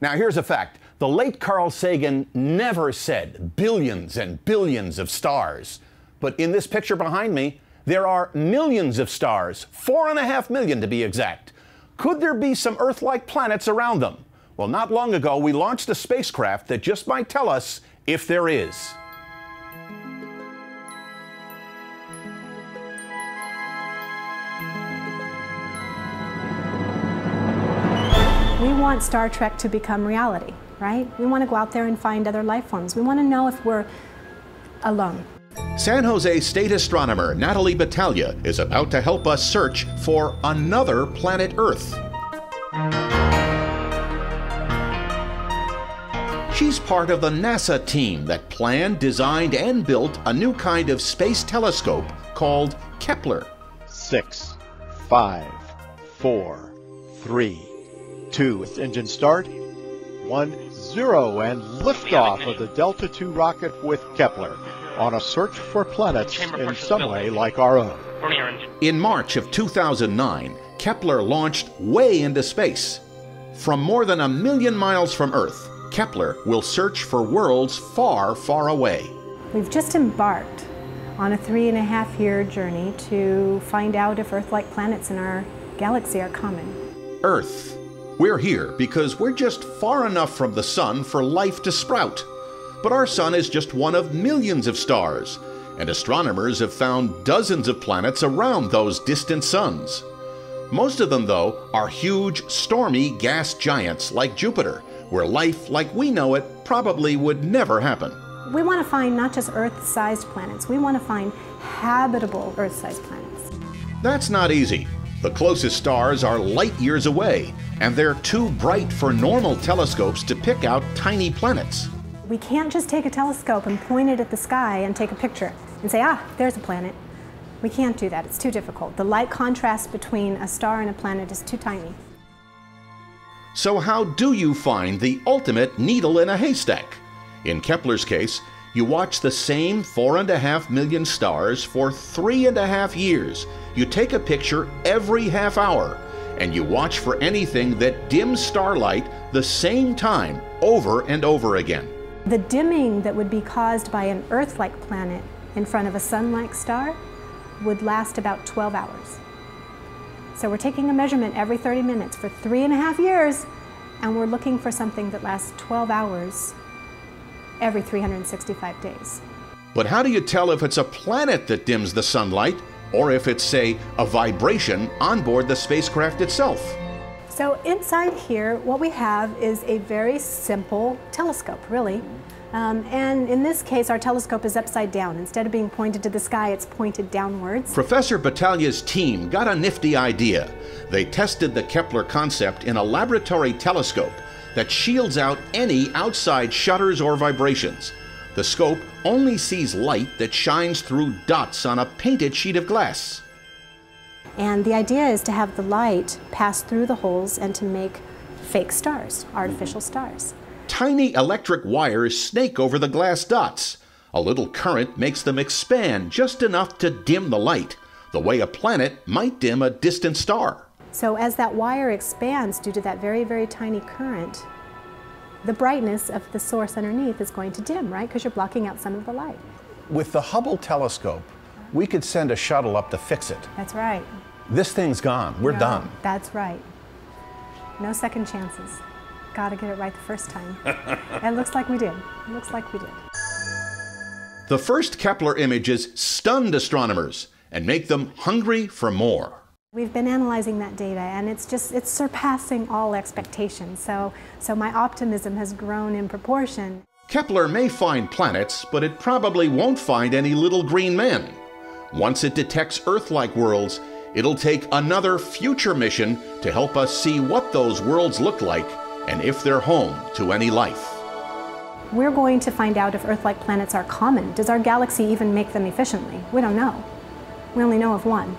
Now, here's a fact the late Carl Sagan never said billions and billions of stars. But in this picture behind me, there are millions of stars, four and a half million to be exact. Could there be some Earth like planets around them? Well, not long ago, we launched a spacecraft that just might tell us if there is. Want Star Trek to become reality, right? We want to go out there and find other life forms. We want to know if we're alone. San Jose State astronomer Natalie Batalha is about to help us search for another planet Earth. She's part of the NASA team that planned, designed, and built a new kind of space telescope called Kepler. Six, five, four, three, two. with Engine start. One, zero, and liftoff of the Delta II rocket with Kepler on a search for planets in some way like our own. In March of 2009, Kepler launched way into space. From more than a million miles from Earth, Kepler will search for worlds far, far away. We've just embarked on a three and a half year journey to find out if Earth like planets in our galaxy are common. Earth. We're here because we're just far enough from the Sun for life to sprout. But our Sun is just one of millions of stars, and astronomers have found dozens of planets around those distant suns. Most of them, though, are huge, stormy gas giants like Jupiter, where life like we know it probably would never happen. We want to find not just Earth sized planets, we want to find habitable Earth sized planets. That's not easy. The closest stars are light years away, and they're too bright for normal telescopes to pick out tiny planets. We can't just take a telescope and point it at the sky and take a picture and say, ah, there's a planet. We can't do that, it's too difficult. The light contrast between a star and a planet is too tiny. So, how do you find the ultimate needle in a haystack? In Kepler's case, you watch the same four and a half million stars for three and a half years. You take a picture every half hour, and you watch for anything that dims starlight the same time over and over again. The dimming that would be caused by an Earth like planet in front of a Sun like star would last about 12 hours. So we're taking a measurement every 30 minutes for three and a half years, and we're looking for something that lasts 12 hours every 365 days. But how do you tell if it's a planet that dims the sunlight, or if it's, say, a vibration on board the spacecraft itself? So inside here, what we have is a very simple telescope, really. Um, and in this case, our telescope is upside down. Instead of being pointed to the sky, it's pointed downwards. Professor Batalha's team got a nifty idea. They tested the Kepler concept in a laboratory telescope that shields out any outside shutters or vibrations. The scope only sees light that shines through dots on a painted sheet of glass. And the idea is to have the light pass through the holes and to make fake stars, mhm. artificial stars. Tiny electric wires snake over the glass dots. A little current makes them expand just enough to dim the light, the way a planet might dim a distant star. So as that wire expands due to that very, very tiny current, the brightness of the source underneath is going to dim, right? Because you're blocking out some of the light. With the Hubble telescope, we could send a shuttle up to fix it. That's right. This thing's gone. We're No, done. That's right. No second chances. Got to get it right the first time. it looks like we did. It looks like we did. The first Kepler images stunned astronomers and make them hungry for more. We've been analyzing that data and it's just it's surpassing all expectations. So so my optimism has grown in proportion. Kepler may find planets, but it probably won't find any little green men. Once it detects Earth like worlds, it'll take another future mission to help us see what those worlds look like and if they're home to any life. We're going to find out if Earth-like planets are common. Does our galaxy even make them efficiently? We don't know. We only know of one.